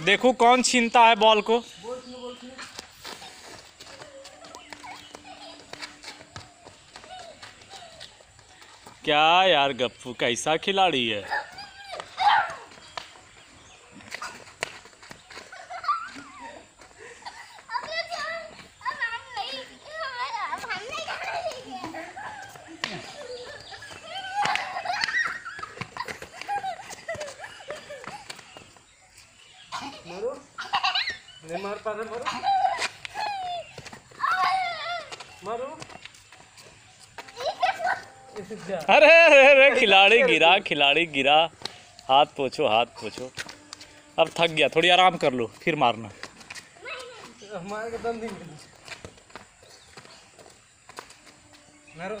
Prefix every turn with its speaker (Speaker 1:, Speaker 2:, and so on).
Speaker 1: देखो कौन छीनता है बॉल को। क्या यार गप्पू कैसा खिलाड़ी है?
Speaker 2: मारो। नहीं मार पा रहे मारो। मारो।
Speaker 1: अरे अरे अरे खिलाड़ी गिरा खिलाड़ी गिरा। हाथ पोछो हाथ पोछो। अब थक गया थोड़ी आराम कर लो फिर मारना।
Speaker 2: मार दम नहीं। मारो।